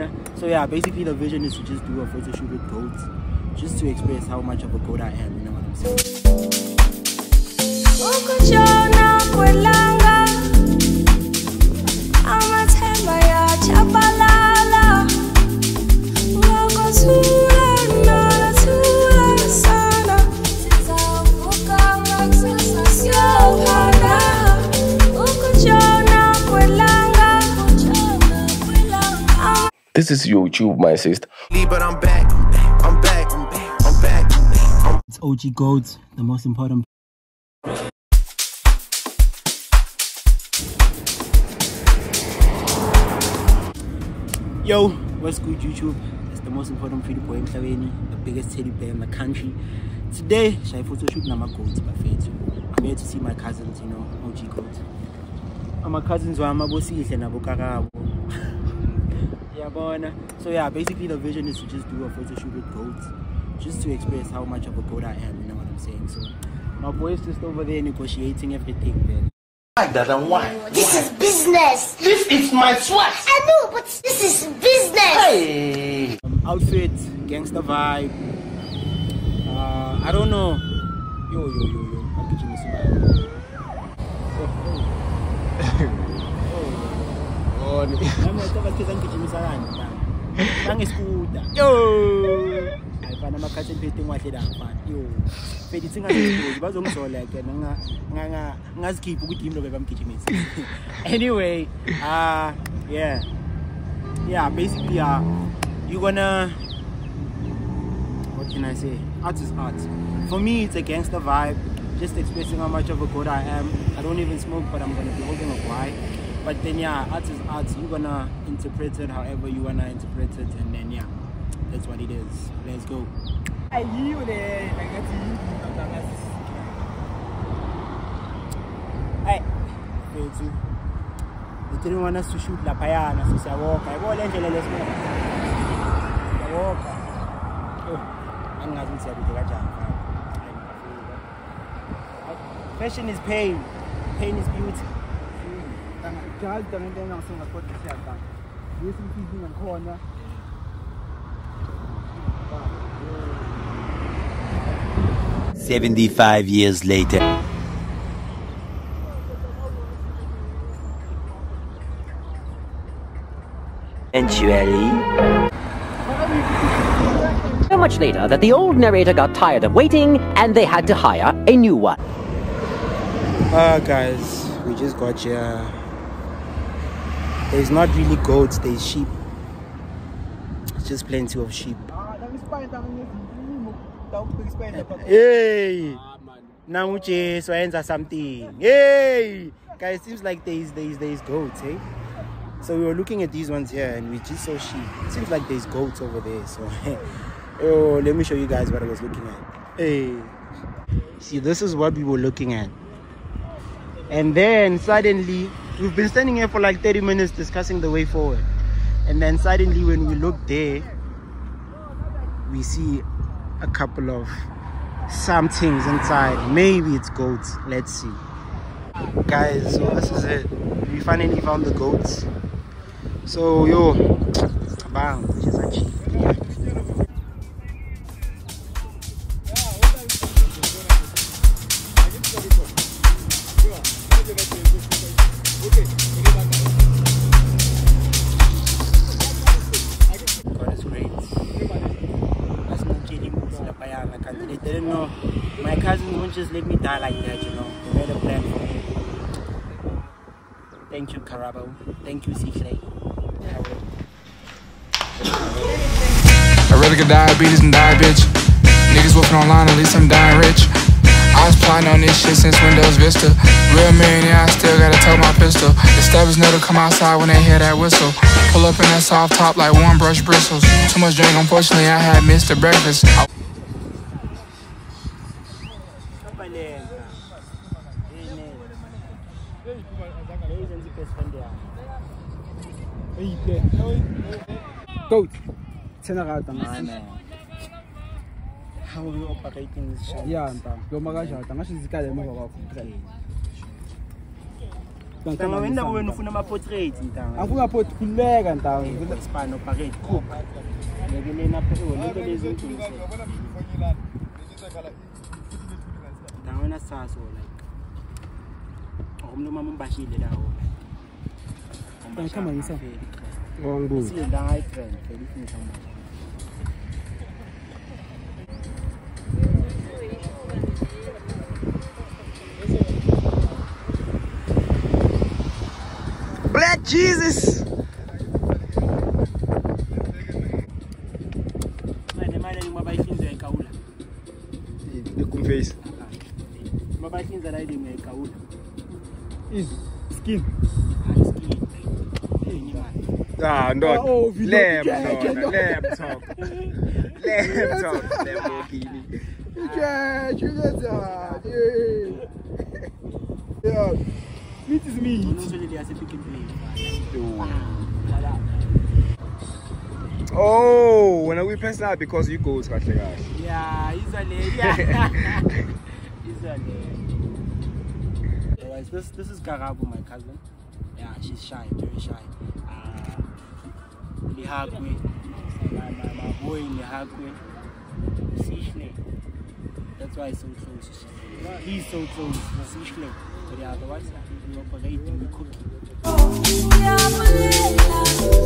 Uh, so yeah, basically the vision is to just do a photo shoot with goats, just to express how much of a goat I am. You know what I'm saying? This is YouTube, my sister. But I'm back, I'm back, I'm back, I'm back. I'm It's OG goats, the most important. Yo, what's good YouTube? It's the most important pretty boy emhlabeni, the biggest teddy bear in the country. Today, shy photo shoot nama goats bafethu. I'm here to see my cousins, you know, OG goats. Ah, my cousins are my wami abosihle nabo kakabo. Yabona. So yeah, basically the vision is to just do a photo shoot with goats, just to express how much of a goat I am. You know what I'm saying? So my boy's just over there negotiating everything. Then like that and why? This is business. This is my swag. I know, but this is business. Hey. um, outfit, gangster vibe. Uh, I don't know. Yo yo yo yo. I'm pitching this vibe. Nami yataka khetha ngigijimisa kanje mfana. Nangeskuta. Yo. Ayifana amakhathi emphethe ngwahle la mfana. Yo. Fedi singazibuzi bazongizola ke nga nga ukuthi yimi bebamgijimisa. Anyway, uh yeah. Yeah, basically uh you're gonna what can I say? Art is art. For me it's a gangster vibe. Just expressing how much of a god I am. I don't even smoke but I'm gonna be holding a why. But then yeah, art is art. You're gonna interpret it however you wanna interpret it and then yeah, that's what it is. Let's go. Hey. They didn't want us to shoot laphayana so siyawalka. Yabo le ndlela lesibona. Siyawalka. Oh, angazi ukuthi siyakude kanjani. Hayi, ngiyafika. Fashion is pain. Pain is beauty. Jazi tanga into engasenga kodwa siyadala lesi mfisi ngakhona Seventy-five years later. Eventually. So much later that the old narrator got tired of waiting and they had to hire a new one. Uh guys, we just got here. There's not really goats, there's sheep. It's just plenty of sheep. Hey! Ah, now Jesu wayenza something. Hey! Guys, it seems like there's there's there's goats, hey So we were looking at these ones here and we just saw sheep. It seems like there's goats over there, so oh let me show you guys what I was looking at. Hey. See this is what we were looking at. And then suddenly we've been standing here for like 30 minutes discussing the way forward. And then suddenly when we look there, we see a couple of somethings inside. Maybe it's goats. Let's see. Guys, so this is it. We finally found the goats. So yo, bang, which is actually Just let me die like that, you know. They made a plan for me. Thank you, Karabo. Thank you, Ciclay. I'd rather get diabetes than die, bitch. Niggas whooping online, at least I'm dying rich. I was plotting on this shit since Windows Vista. Real millionaire, I still gotta tote my pistol. The stabbers know to come outside when they hear that whistle. Pull up in that soft top like one brush bristles. Too much drink, unfortunately, I had missed the breakfast. I- tshena ga tanga How mpaka itingi ya ntanga kuyomaka shata ngashizikale emuva kwakho ntanga wenda wena ufuna ama-portrait ntanga angungapoti khululeka ntangspano parade cook lekelelento lezintuzo ntanga wena saso like okumntu umama umbashile lawo like umbashile ndangayitren phela ifinisa umbashile Jesus! Como fez? Uma baixinha da raio de minha caúda. Isso, skin. Ah, não. Lembra, lembra, lembra. Lembra, lembra. Gente, que Lamb talk. Lamborghini. yeah meat is meat Unosolele yasePick n Oh, when we pass out because you go kahle kahle. Yeah, izwa le. Yeah. Izwa le. Alright, this this is Karabo, my cousin. Yeah, she's shy, very shy. Uh, Lihakwe, my, my, my boy Lihakwe, Sishle. That's why he's so close. He's so close, Sishle. But yeah, otherwise, I think we operate, oh, we cook. Siyabulela, siyabulela